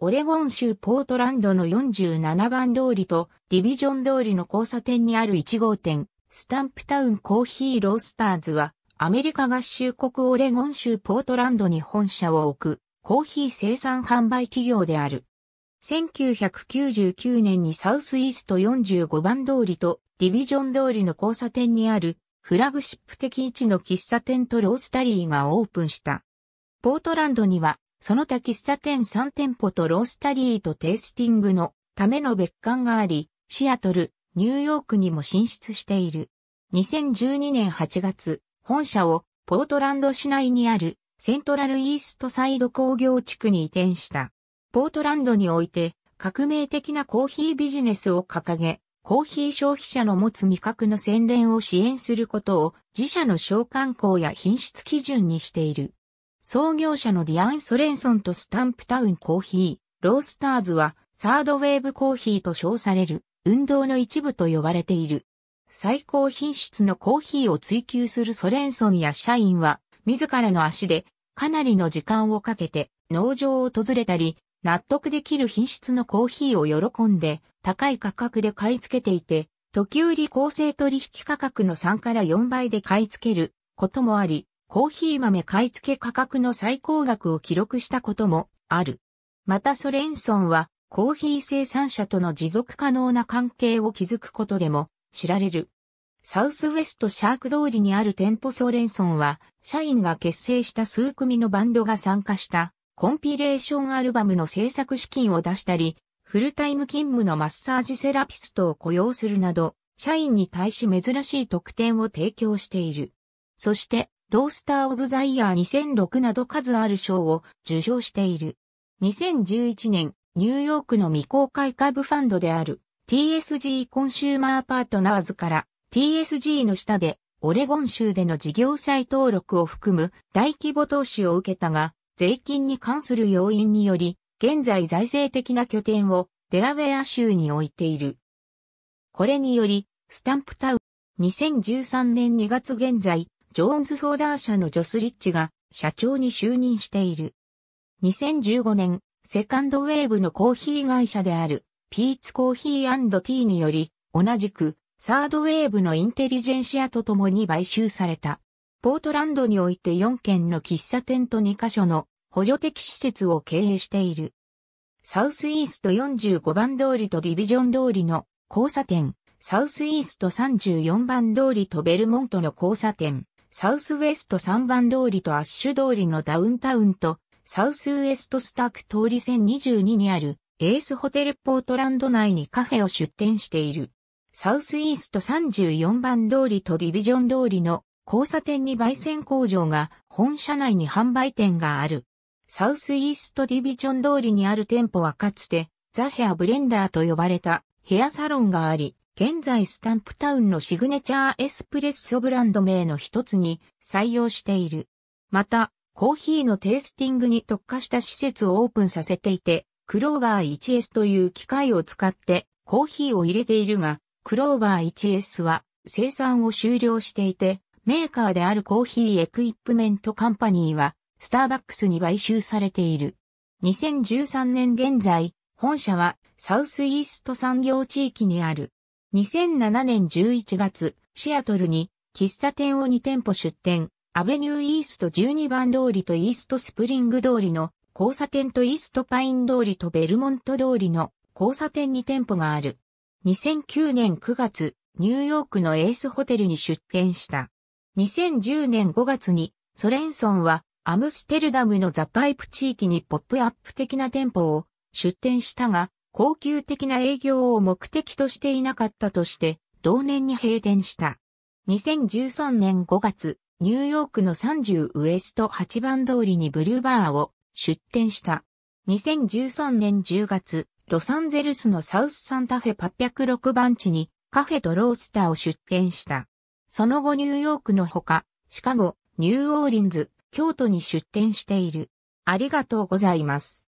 オレゴン州ポートランドの47番通りとディビジョン通りの交差点にある1号店、スタンプタウンコーヒーロースターズは、アメリカ合衆国オレゴン州ポートランドに本社を置くコーヒー生産販売企業である。1999年にサウスイースト45番通りとディビジョン通りの交差点にあるフラグシップ的位置の喫茶店とロースタリーがオープンした。ポートランドには、その他喫茶店3店舗とロースタリーとテイスティングのための別館があり、シアトル、ニューヨークにも進出している。2012年8月、本社をポートランド市内にあるセントラルイーストサイド工業地区に移転した。ポートランドにおいて革命的なコーヒービジネスを掲げ、コーヒー消費者の持つ味覚の洗練を支援することを自社の召喚校や品質基準にしている。創業者のディアン・ソレンソンとスタンプタウンコーヒー、ロースターズはサードウェーブコーヒーと称される運動の一部と呼ばれている。最高品質のコーヒーを追求するソレンソンや社員は自らの足でかなりの時間をかけて農場を訪れたり納得できる品質のコーヒーを喜んで高い価格で買い付けていて、時折公正取引価格の3から4倍で買い付けることもあり、コーヒー豆買い付け価格の最高額を記録したこともある。またソレンソンはコーヒー生産者との持続可能な関係を築くことでも知られる。サウスウェストシャーク通りにある店舗ソレンソンは、社員が結成した数組のバンドが参加したコンピレーションアルバムの制作資金を出したり、フルタイム勤務のマッサージセラピストを雇用するなど、社員に対し珍しい特典を提供している。そして、ロースターオブザイヤー2006など数ある賞を受賞している。2011年、ニューヨークの未公開株ファンドである TSG コンシューマーパートナーズから TSG の下でオレゴン州での事業再登録を含む大規模投資を受けたが、税金に関する要因により現在財政的な拠点をデラウェア州に置いている。これにより、スタンプタウン、2013年2月現在、ジョーンズソーダー社のジョスリッチが社長に就任している。2015年、セカンドウェーブのコーヒー会社である、ピーツコーヒーティーにより、同じく、サードウェーブのインテリジェンシアと共に買収された。ポートランドにおいて4軒の喫茶店と2カ所の補助的施設を経営している。サウスイースト45番通りとディビジョン通りの交差点、サウスイースト34番通りとベルモントの交差点、サウスウェスト3番通りとアッシュ通りのダウンタウンと、サウスウエストスターク通り線22にあるエースホテルポートランド内にカフェを出店している。サウスイースト34番通りとディビジョン通りの交差点に焙煎工場が本社内に販売店がある。サウスイーストディビジョン通りにある店舗はかつて、ザ・ヘア・ブレンダーと呼ばれたヘアサロンがあり、現在スタンプタウンのシグネチャーエスプレッソブランド名の一つに採用している。また、コーヒーのテイスティングに特化した施設をオープンさせていて、クローバー 1S という機械を使ってコーヒーを入れているが、クローバー 1S は生産を終了していて、メーカーであるコーヒーエクイプメントカンパニーはスターバックスに買収されている。2013年現在、本社はサウスイースト産業地域にある。2007年11月、シアトルに喫茶店を2店舗出店、アベニューイースト12番通りとイーストスプリング通りの交差点とイーストパイン通りとベルモント通りの交差点に店舗がある。2009年9月、ニューヨークのエースホテルに出店した。2010年5月にソレンソンはアムステルダムのザ・パイプ地域にポップアップ的な店舗を出店したが、高級的な営業を目的としていなかったとして、同年に閉店した。2013年5月、ニューヨークの30ウエスト8番通りにブルーバーを出店した。2013年10月、ロサンゼルスのサウスサンタフェ806番地にカフェとロースターを出店した。その後ニューヨークのほか、シカゴ、ニューオーリンズ、京都に出店している。ありがとうございます。